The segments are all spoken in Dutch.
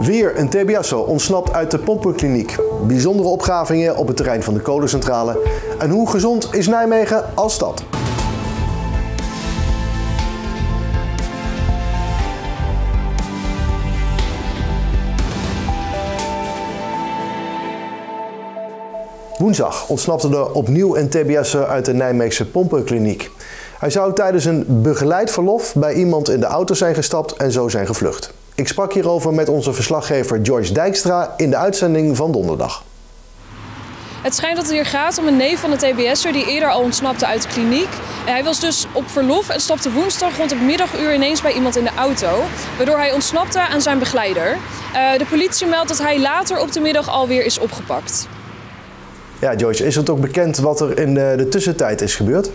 Weer een TBS'o ontsnapt uit de pompenkliniek. Bijzondere opgravingen op het terrein van de kolencentrale. En hoe gezond is Nijmegen als stad? Woensdag ontsnapte er opnieuw een TBS'er uit de Nijmeegse pompenkliniek. Hij zou tijdens een begeleid verlof bij iemand in de auto zijn gestapt en zo zijn gevlucht. Ik sprak hierover met onze verslaggever Joyce Dijkstra in de uitzending van donderdag. Het schijnt dat het hier gaat om een neef van de TBS'er die eerder al ontsnapte uit de kliniek. Hij was dus op verlof en stapte woensdag rond het middaguur ineens bij iemand in de auto, waardoor hij ontsnapte aan zijn begeleider. Uh, de politie meldt dat hij later op de middag alweer is opgepakt. Ja, Joyce, is het ook bekend wat er in de, de tussentijd is gebeurd?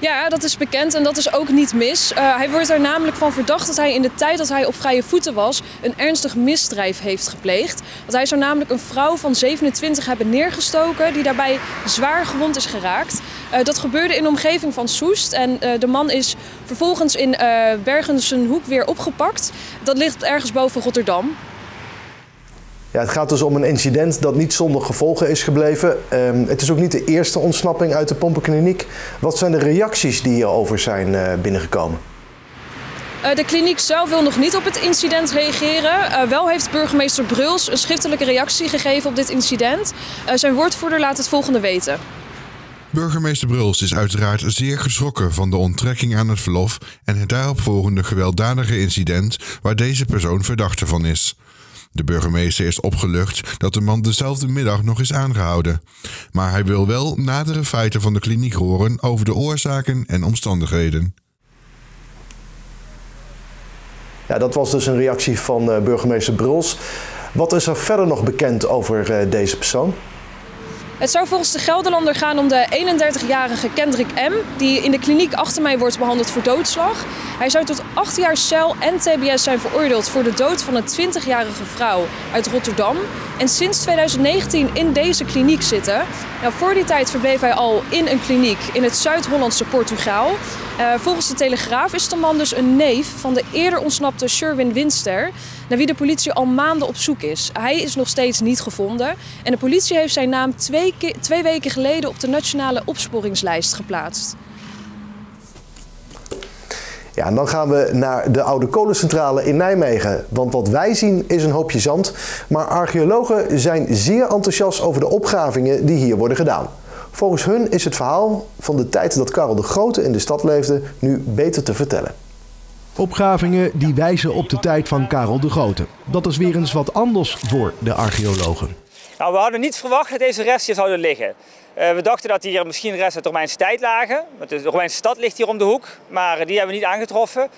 Ja, dat is bekend en dat is ook niet mis. Uh, hij wordt er namelijk van verdacht dat hij in de tijd dat hij op vrije voeten was een ernstig misdrijf heeft gepleegd. Want hij zou namelijk een vrouw van 27 hebben neergestoken die daarbij zwaar gewond is geraakt. Uh, dat gebeurde in de omgeving van Soest en uh, de man is vervolgens in Bergensenhoek weer opgepakt. Dat ligt ergens boven Rotterdam. Ja, het gaat dus om een incident dat niet zonder gevolgen is gebleven. Um, het is ook niet de eerste ontsnapping uit de pompenkliniek. Wat zijn de reacties die hierover zijn uh, binnengekomen? Uh, de kliniek zelf wil nog niet op het incident reageren. Uh, wel heeft burgemeester Bruls een schriftelijke reactie gegeven op dit incident. zijn woordvoerder laat het volgende weten. Burgemeester Bruls is uiteraard zeer geschrokken van de onttrekking aan het verlof en het daaropvolgende gewelddadige incident waar deze persoon verdachte van is. De burgemeester is opgelucht dat de man dezelfde middag nog is aangehouden. Maar hij wil wel nadere feiten van de kliniek horen over de oorzaken en omstandigheden. Ja, dat was dus een reactie van uh, burgemeester Bruls. Wat is er verder nog bekend over uh, deze persoon? Het zou volgens de Gelderlander gaan om de 31-jarige Kendrick M. die in de kliniek achter mij wordt behandeld voor doodslag. Hij zou tot 8 jaar cel en TBS zijn veroordeeld voor de dood van een 20-jarige vrouw uit Rotterdam. En sinds 2019 in deze kliniek zitten. Nou, voor die tijd verbleef hij al in een kliniek in het Zuid-Hollandse Portugal. Uh, volgens de Telegraaf is de man dus een neef van de eerder ontsnapte Sherwin Winster, naar wie de politie al maanden op zoek is. Hij is nog steeds niet gevonden en de politie heeft zijn naam twee, twee weken geleden op de nationale opsporingslijst geplaatst. Ja, en dan gaan we naar de oude kolencentrale in Nijmegen. Want wat wij zien is een hoopje zand. Maar archeologen zijn zeer enthousiast over de opgravingen die hier worden gedaan. Volgens hun is het verhaal van de tijd dat Karel de Grote in de stad leefde nu beter te vertellen. Opgravingen die wijzen op de tijd van Karel de Grote. Dat is weer eens wat anders voor de archeologen. Nou, we hadden niet verwacht dat deze restjes zouden liggen. Uh, we dachten dat hier misschien resten uit de Romeinse tijd lagen. Want de Romeinse stad ligt hier om de hoek, maar die hebben we niet aangetroffen.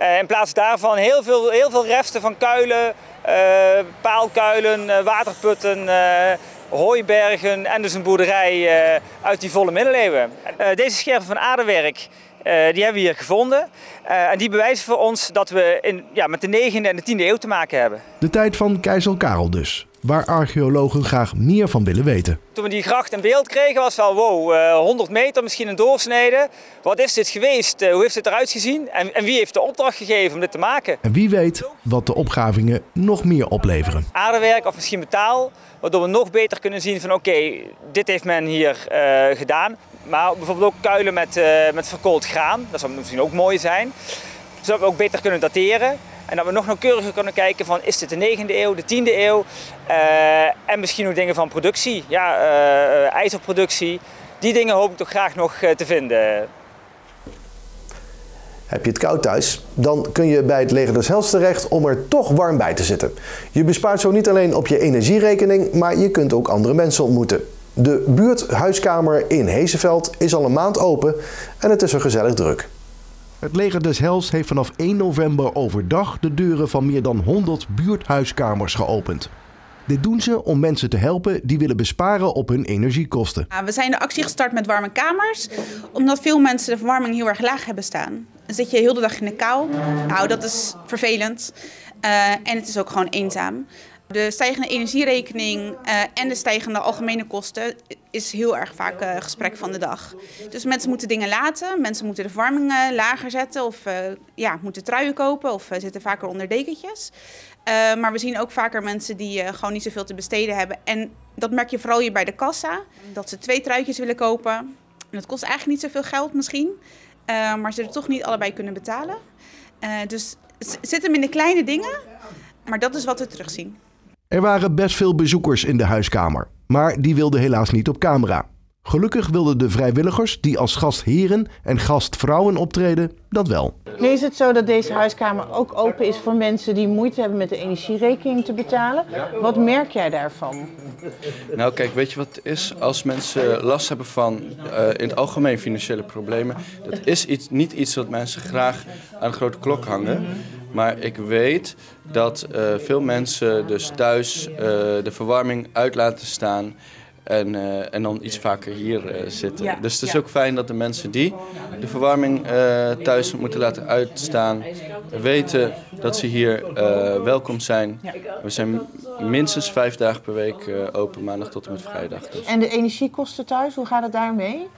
Uh, in plaats daarvan heel veel, heel veel resten van kuilen, uh, paalkuilen, waterputten, hooibergen en dus een boerderij uit die volle middeleeuwen. deze scherven van aardewerk die hebben we hier gevonden. en die bewijzen voor ons dat we in, ja, met de 9e en de 10e eeuw te maken hebben. De tijd van keizer Karel dus waar archeologen graag meer van willen weten. Toen we die gracht in beeld kregen was wel wow, 100 eh, meter misschien een doorsnede. Wat is dit geweest? Eh, hoe heeft het eruit gezien? En, en wie heeft de opdracht gegeven om dit te maken? En wie weet wat de opgravingen nog meer opleveren. Aardewerk of misschien metaal, waardoor we nog beter kunnen zien van oké, dit heeft men hier uh, gedaan. Maar bijvoorbeeld ook kuilen met, uh, met verkoold graan, dat zou misschien ook mooi zijn. Zodat we ook beter kunnen dateren. En dat we nog nauwkeuriger kunnen kijken van is dit de 9e eeuw, de 10e eeuw. Uh, en misschien ook dingen van productie, ja, uh, ijzerproductie. Die dingen hoop ik toch graag nog te vinden. Heb je het koud thuis? Dan kun je bij het Leger des Hels terecht om er toch warm bij te zitten. Je bespaart zo niet alleen op je energierekening, maar je kunt ook andere mensen ontmoeten. De buurthuiskamer in Hezenveld is al een maand open en het is er gezellig druk. Het leger des Hels heeft vanaf 1 november overdag de deuren van meer dan 100 buurthuiskamers geopend. Dit doen ze om mensen te helpen die willen besparen op hun energiekosten. We zijn de actie gestart met warme kamers, omdat veel mensen de verwarming heel erg laag hebben staan. Dan zit je heel de dag in de kou. Nou, dat is vervelend. Uh, en het is ook gewoon eenzaam. De stijgende energierekening uh, en de stijgende algemene kosten is heel erg vaak uh, gesprek van de dag. Dus mensen moeten dingen laten, mensen moeten de verwarming lager zetten of ja, moeten truien kopen of zitten vaker onder dekentjes. maar we zien ook vaker mensen die gewoon niet zoveel te besteden hebben. En dat merk je vooral hier bij de kassa, dat ze twee truitjes willen kopen. En dat kost eigenlijk niet zoveel geld misschien, maar ze er toch niet allebei kunnen betalen. dus zit hem in de kleine dingen, maar dat is wat we terugzien. Er waren best veel bezoekers in de huiskamer, maar die wilden helaas niet op camera. Gelukkig wilden de vrijwilligers die als gastheren en gastvrouwen optreden dat wel. is het zo dat deze huiskamer ook open is voor mensen die moeite hebben met de energierekening te betalen? Wat merk jij daarvan? Nou kijk, weet je wat het is? Als mensen last hebben van uh, in het algemeen financiële problemen, dat is iets, niet iets wat mensen graag aan de grote klok hangen. Maar ik weet dat uh, veel mensen dus thuis uh, de verwarming uit laten staan en, uh, en dan iets vaker hier zitten. Ja, dus het is ja. ook fijn dat de mensen die de verwarming thuis moeten laten uitstaan, weten dat ze hier welkom zijn. We zijn minstens vijf dagen per week open, maandag tot en met vrijdag. Dus. En de energiekosten thuis, hoe gaat het daarmee?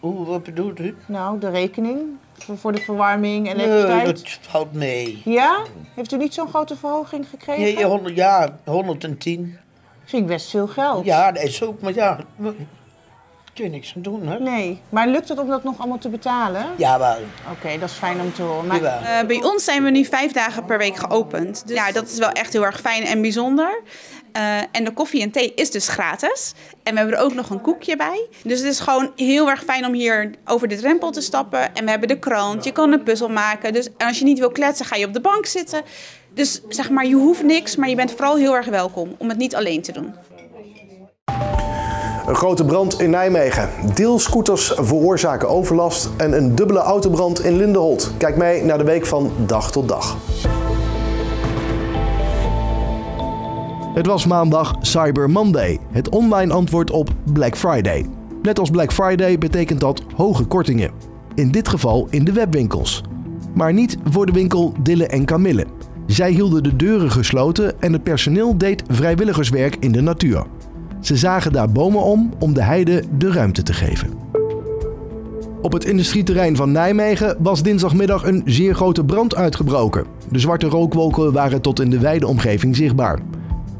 Hoe, wat bedoelt u? Nou, de rekening voor de verwarming en elektriciteit? Nee, dat valt mee. Ja? Heeft u niet zo'n grote verhoging gekregen? Nee, 100, ja, 110. Vind ik best veel geld. Ja, dat is ook, maar ja, kun je niks aan doen, hè? Nee, maar lukt het om dat nog allemaal te betalen? Ja, wel. Oké, dat is fijn om te horen. Maar, uh, bij ons zijn we nu vijf dagen per week geopend. Dus ja, dat is wel echt heel erg fijn en bijzonder. Uh, en de koffie en thee is dus gratis. En we hebben er ook nog een koekje bij. Dus het is gewoon heel erg fijn om hier over de drempel te stappen. En we hebben de krant, je kan een puzzel maken. Dus als je niet wil kletsen, ga je op de bank zitten. Dus zeg maar, je hoeft niks, maar je bent vooral heel erg welkom om het niet alleen te doen. Een grote brand in Nijmegen. Deelscooters veroorzaken overlast en een dubbele autobrand in Lindenholt. Kijk mee naar de week van dag tot dag. Het was maandag Cyber Monday, het online antwoord op Black Friday. Net als Black Friday betekent dat hoge kortingen. In dit geval in de webwinkels. Maar niet voor de winkel Dille en Camille. Zij hielden de deuren gesloten en het personeel deed vrijwilligerswerk in de natuur. Ze zagen daar bomen om om de heide de ruimte te geven. Op het industrieterrein van Nijmegen was dinsdagmiddag een zeer grote brand uitgebroken. De zwarte rookwolken waren tot in de wijde omgeving zichtbaar.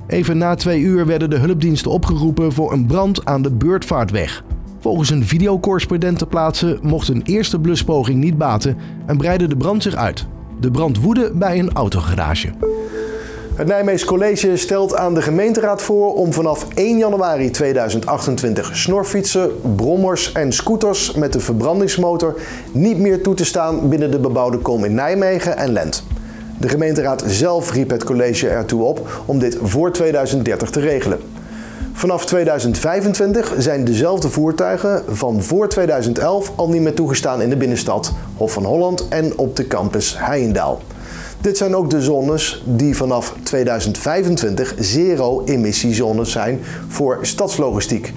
Even na twee uur werden de hulpdiensten opgeroepen voor een brand aan de Beurtvaartweg. Volgens een videocorrespondent te plaatsen mocht een eerste bluspoging niet baten en breidde de brand zich uit. De brand woedde bij een autogarage. Het Nijmees College stelt aan de gemeenteraad voor om vanaf 1 januari 2028 snorfietsen, brommers en scooters met de verbrandingsmotor niet meer toe te staan binnen de bebouwde kom in Nijmegen en Lent. De gemeenteraad zelf riep het college ertoe op om dit voor 2030 te regelen. Vanaf 2025 zijn dezelfde voertuigen van voor 2011 al niet meer toegestaan in de binnenstad, Hof van Holland en op de campus Heijendaal. Dit zijn ook de zones die vanaf 2025 zero-emissiezones zijn voor stadslogistiek.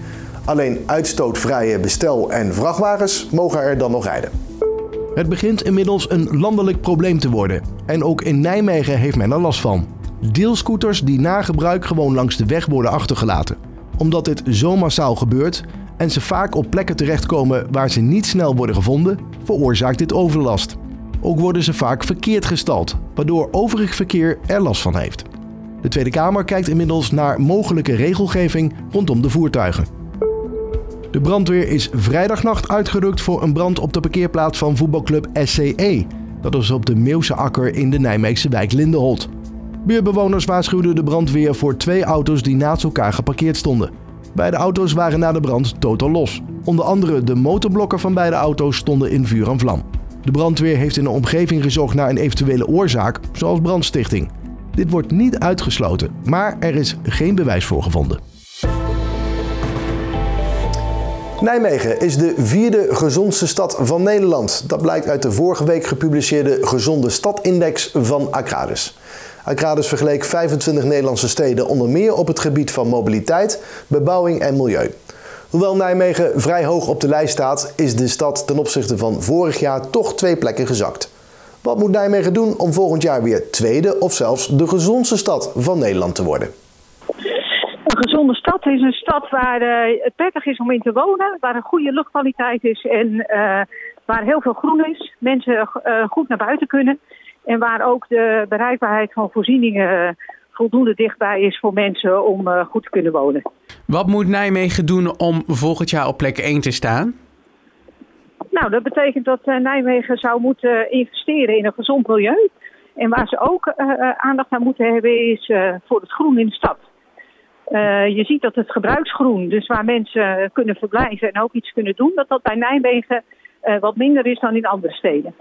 Alleen uitstootvrije bestel- en vrachtwagens mogen er dan nog rijden. Het begint inmiddels een landelijk probleem te worden. En ook in Nijmegen heeft men er last van. Deelscooters die na gebruik gewoon langs de weg worden achtergelaten. Omdat dit zo massaal gebeurt en ze vaak op plekken terechtkomen waar ze niet snel worden gevonden, veroorzaakt dit overlast. Ook worden ze vaak verkeerd gestald, waardoor overig verkeer er last van heeft. De Tweede Kamer kijkt inmiddels naar mogelijke regelgeving rondom de voertuigen. De brandweer is vrijdagnacht uitgerukt voor een brand op de parkeerplaats van voetbalclub SCE. Dat is op de Meeuwse Akker in de Nijmeegse wijk Lindenholt. Buurbewoners waarschuwden de brandweer voor twee auto's die naast elkaar geparkeerd stonden. Beide auto's waren na de brand totaal los. Onder andere de motorblokken van beide auto's stonden in vuur en vlam. De brandweer heeft in de omgeving gezocht naar een eventuele oorzaak, zoals brandstichting. Dit wordt niet uitgesloten, maar er is geen bewijs voor gevonden. Nijmegen is de vierde gezondste stad van Nederland. Dat blijkt uit de vorige week gepubliceerde Gezonde Stadindex van Acradis. Acradis vergeleek 25 Nederlandse steden onder meer op het gebied van mobiliteit, bebouwing en milieu. Hoewel Nijmegen vrij hoog op de lijst staat, is de stad ten opzichte van vorig jaar toch twee plekken gezakt. Wat moet Nijmegen doen om volgend jaar weer tweede of zelfs de gezondste stad van Nederland te worden? Een gezonde stad is een stad waar uh, het prettig is om in te wonen, waar een goede luchtkwaliteit is en uh, waar heel veel groen is, mensen uh, goed naar buiten kunnen en waar ook de bereikbaarheid van voorzieningen voldoende dichtbij is voor mensen om goed te kunnen wonen. Wat moet Nijmegen doen om volgend jaar op plek 1 te staan? Nou, dat betekent dat Nijmegen zou moeten investeren in een gezond milieu. En waar ze ook aandacht aan moeten hebben is voor het groen in de stad. Uh, je ziet dat het gebruiksgroen, dus waar mensen kunnen verblijven en ook iets kunnen doen, dat dat bij Nijmegen uh, wat minder is dan in andere steden.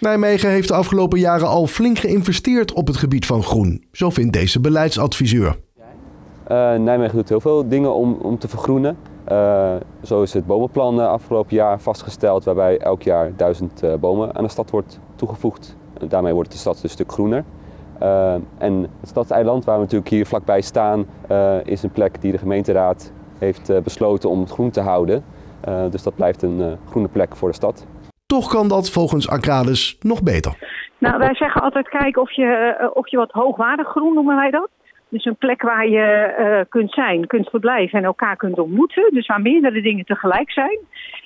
Nijmegen heeft de afgelopen jaren al flink geïnvesteerd op het gebied van groen. Zo vindt deze beleidsadviseur. Uh, Nijmegen doet heel veel dingen om, om te vergroenen. zo is het bomenplan afgelopen jaar vastgesteld, waarbij elk jaar duizend bomen aan de stad wordt toegevoegd. Daarmee wordt de stad een stuk groener. Uh, en het stadseiland, waar we natuurlijk hier vlakbij staan, uh, is een plek die de gemeenteraad heeft uh, besloten om het groen te houden. Dus dat blijft een groene plek voor de stad. Toch kan dat volgens Agrades nog beter. Nou, wij zeggen altijd kijken of je, of je wat hoogwaardig groen noemen wij dat. Dus een plek waar je kunt zijn, kunt verblijven en elkaar kunt ontmoeten. Dus waar meerdere dingen tegelijk zijn.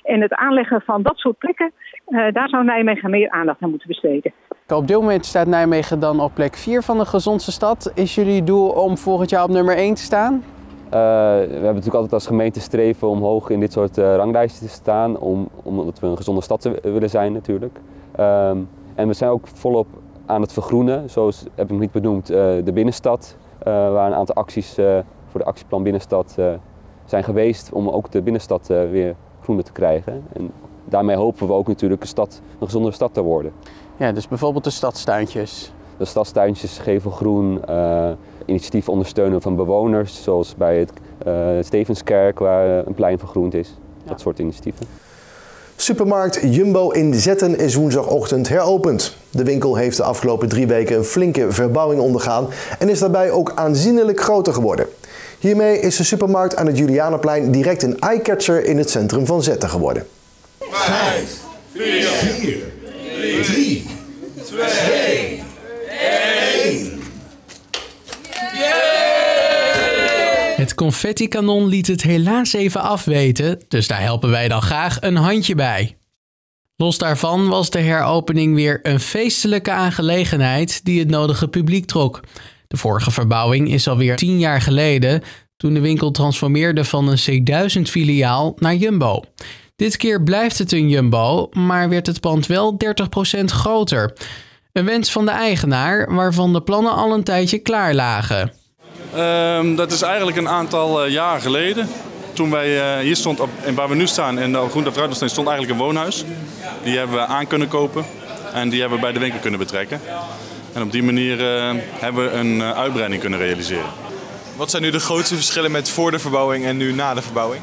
En het aanleggen van dat soort plekken, daar zou Nijmegen meer aandacht aan moeten besteden. Op dit moment staat Nijmegen dan op plek 4 van de gezondste stad. Is jullie doel om volgend jaar op nummer 1 te staan? Uh, we hebben natuurlijk altijd als gemeente streven om hoog in dit soort uh, ranglijsten te staan, om, omdat we een gezonde stad willen zijn natuurlijk. Uh, en we zijn ook volop aan het vergroenen, zoals heb ik niet benoemd, uh, de binnenstad, waar een aantal acties voor de actieplan binnenstad zijn geweest om ook de binnenstad weer groener te krijgen. En daarmee hopen we ook natuurlijk een, stad, een gezondere stad te worden. Ja, dus bijvoorbeeld de stadstuintjes. De stadstuintjes geven groen, uh, initiatieven ondersteunen van bewoners, zoals bij het uh, Stevenskerk waar een plein vergroend is. Ja. Dat soort initiatieven. Supermarkt Jumbo in Zetten is woensdagochtend heropend. De winkel heeft de afgelopen drie weken een flinke verbouwing ondergaan en is daarbij ook aanzienlijk groter geworden. Hiermee is de supermarkt aan het Julianaplein direct een eyecatcher in het centrum van Zetten geworden. 5, 4, 4 3, 2, 1. Het confetti-kanon liet het helaas even afweten, dus daar helpen wij dan graag een handje bij. Los daarvan was de heropening weer een feestelijke aangelegenheid die het nodige publiek trok. De vorige verbouwing is alweer 10 jaar geleden, toen de winkel transformeerde van een C1000-filiaal naar Jumbo. Dit keer blijft het een Jumbo, maar werd het pand wel 30% groter. Een wens van de eigenaar, waarvan de plannen al een tijdje klaar lagen. Um, dat is eigenlijk een aantal uh, jaar geleden. Toen wij uh, hier stond, op, en waar we nu staan, in de Groente Fruitsteen, stond eigenlijk een woonhuis. Die hebben we aan kunnen kopen en die hebben we bij de winkel kunnen betrekken. En op die manier uh, hebben we een uitbreiding kunnen realiseren. Wat zijn nu de grootste verschillen met voor de verbouwing en nu na de verbouwing?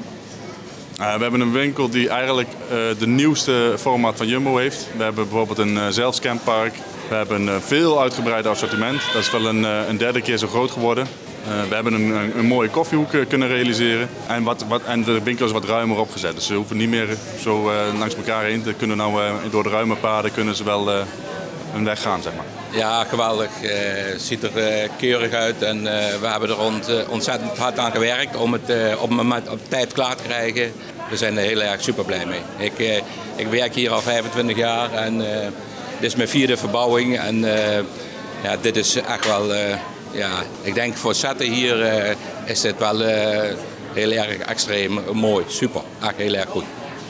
We hebben een winkel die eigenlijk de nieuwste formaat van Jumbo heeft. We hebben bijvoorbeeld een zelfscanpark. We hebben een veel uitgebreider assortiment. Dat is wel een, een derde keer zo groot geworden. We hebben een, een, mooie koffiehoek kunnen realiseren. En, wat, wat, en de winkel is wat ruimer opgezet. Dus ze hoeven niet meer zo langs elkaar heen te kunnen. Nou, door de ruime paden kunnen ze wel hun weg gaan, zeg maar. Ja, geweldig. Het ziet er keurig uit en we hebben er ontzettend hard aan gewerkt om het op, moment, op tijd klaar te krijgen. We zijn er heel erg super blij mee. Ik, ik werk hier al 25 jaar en dit is mijn vierde verbouwing. En ja, dit is echt wel, ja, ik denk voor zetten hier is dit wel heel erg extreem mooi. Super, echt heel erg goed.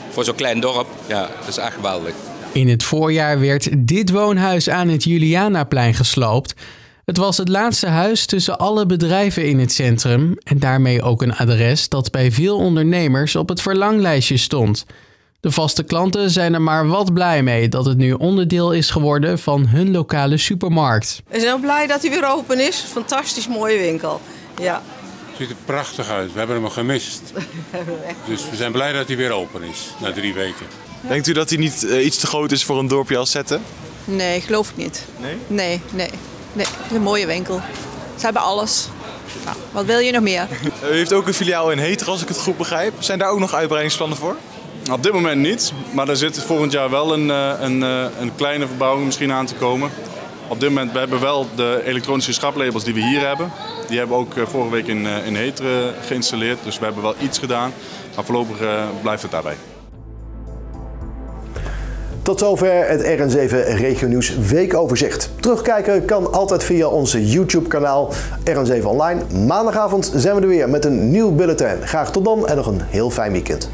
Voor zo'n klein dorp, ja, dat is echt geweldig. In het voorjaar werd dit woonhuis aan het Julianaplein gesloopt. Het was het laatste huis tussen alle bedrijven in het centrum en daarmee ook een adres dat bij veel ondernemers op het verlanglijstje stond. De vaste klanten zijn er maar wat blij mee dat het nu onderdeel is geworden van hun lokale supermarkt. We zijn heel blij dat hij weer open is. Fantastisch mooie winkel. Ja. Ziet er prachtig uit. We hebben hem gemist. dus we zijn blij dat hij weer open is na drie weken. Denkt u dat hij niet uh, iets te groot is voor een dorpje als Zetten? Nee, geloof ik niet. Nee? Nee, nee. nee. Het is een mooie winkel. Ze hebben alles. Nou, wat wil je nog meer? U heeft ook een filiaal in Heter, als ik het goed begrijp. Zijn daar ook nog uitbreidingsplannen voor? Op dit moment niet, maar er zit volgend jaar wel een, eh, een, eh, een kleine verbouwing misschien aan te komen. Op dit moment we hebben we wel de elektronische schaplabels die we hier hebben. Die hebben we ook eh, vorige week in, in Heteren geïnstalleerd. Dus we hebben wel iets gedaan, maar voorlopig blijft het daarbij. Tot zover het RN7 Regio Nieuws weekoverzicht. Terugkijken kan altijd via onze YouTube kanaal RN7 Online. Maandagavond zijn we er weer met een nieuw bulletin. Graag tot dan en nog een heel fijn weekend.